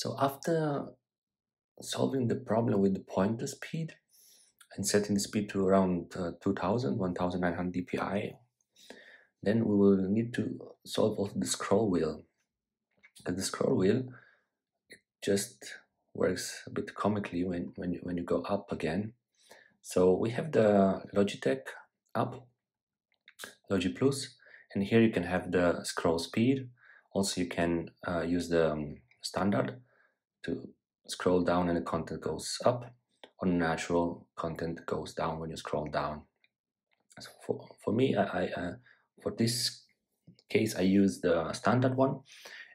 So after solving the problem with the pointer speed and setting the speed to around uh, 2000, 1900 dpi, then we will need to solve also the scroll wheel. And the scroll wheel it just works a bit comically when, when, you, when you go up again. So we have the Logitech app, Logi Plus, and here you can have the scroll speed. Also, you can uh, use the um, standard to scroll down and the content goes up, or natural content goes down when you scroll down. So for, for me, I, I uh, for this case, I use the standard one,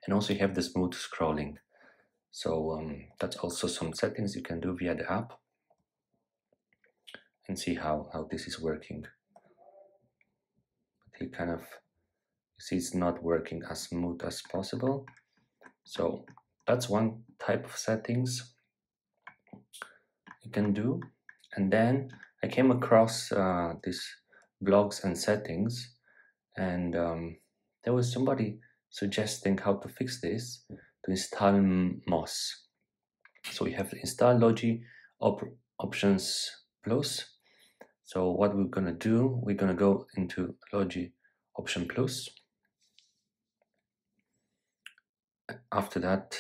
and also you have the smooth scrolling. So um, that's also some settings you can do via the app and see how, how this is working. But you kind of see it's not working as smooth as possible. So that's one type of settings you can do. And then I came across uh, these blogs and settings and um, there was somebody suggesting how to fix this to install Mos. So we have install Logi op Options Plus. So what we're gonna do, we're gonna go into Logi Option Plus. After that,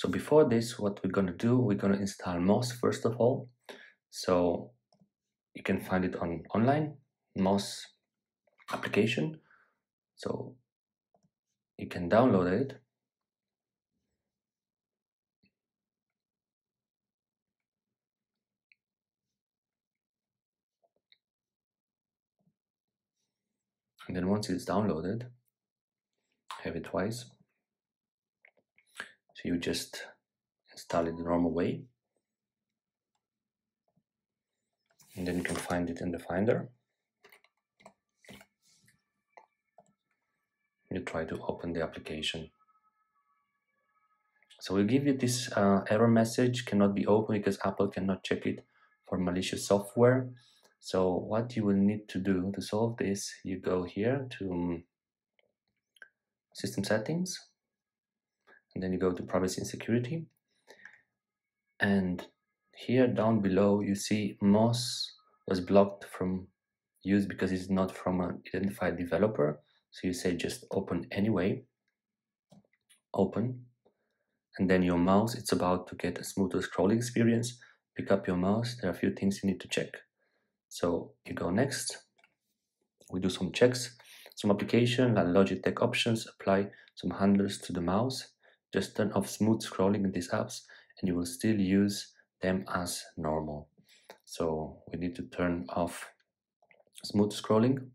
so before this, what we're gonna do, we're gonna install Mos first of all. So you can find it on online, Mos application. So you can download it. And then once it's downloaded, have it twice. So you just install it the normal way. And then you can find it in the Finder. You try to open the application. So we'll give you this uh, error message, cannot be opened because Apple cannot check it for malicious software. So what you will need to do to solve this, you go here to um, system settings, and then you go to privacy and security. And here down below you see Mos was blocked from use because it's not from an identified developer. So you say just open anyway. Open. And then your mouse it's about to get a smoother scrolling experience. Pick up your mouse. There are a few things you need to check. So you go next. We do some checks. Some application like Logitech options apply some handlers to the mouse just turn off smooth scrolling in these apps and you will still use them as normal. So we need to turn off smooth scrolling.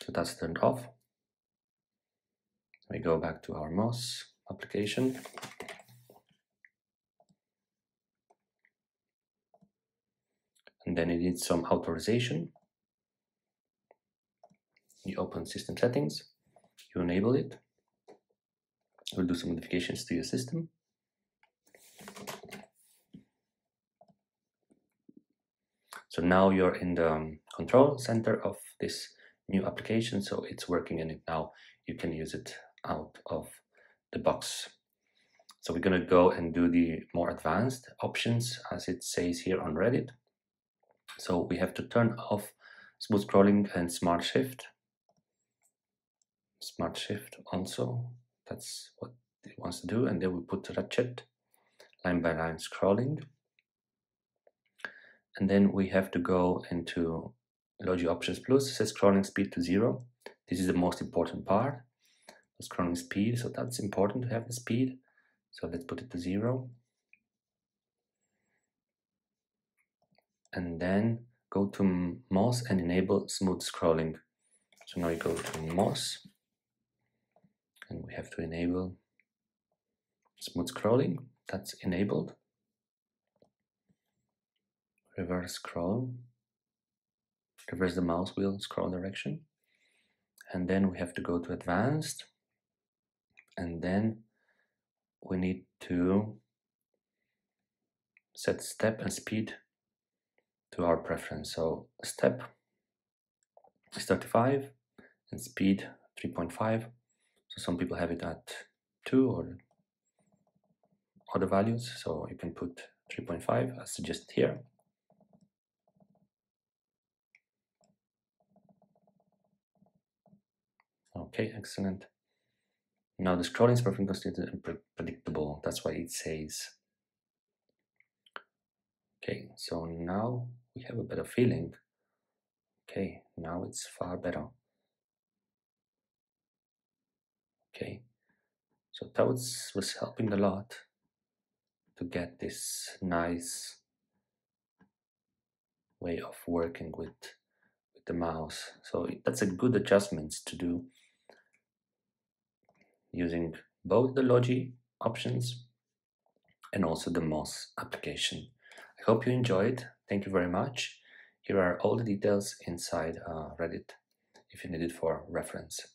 So that's turned off. We go back to our Mos application. And then it needs some authorization. You open system settings, you enable it. We'll do some modifications to your system. So now you're in the um, control center of this new application, so it's working in it now. You can use it out of the box. So we're gonna go and do the more advanced options as it says here on Reddit. So we have to turn off smooth scrolling and smart shift. Smart shift also that's what it wants to do. And then we put ratchet, line by line scrolling. And then we have to go into Logi Options Plus, set scrolling speed to zero. This is the most important part, the scrolling speed. So that's important to have the speed. So let's put it to zero. And then go to Mos and enable smooth scrolling. So now you go to Mos and we have to enable smooth scrolling. That's enabled. Reverse scroll. Reverse the mouse wheel scroll direction. And then we have to go to advanced. And then we need to set step and speed to our preference. So step is 35 and speed 3.5 so some people have it at 2 or other values. So you can put 3.5 as suggested here. Okay, excellent. Now the scrolling is perfectly consistent and predictable. That's why it says. Okay, so now we have a better feeling. Okay, now it's far better. Okay, so that was, helping a lot to get this nice way of working with, with the mouse. So that's a good adjustments to do using both the Logi options and also the Mos application. I hope you enjoyed. Thank you very much. Here are all the details inside uh, Reddit if you need it for reference.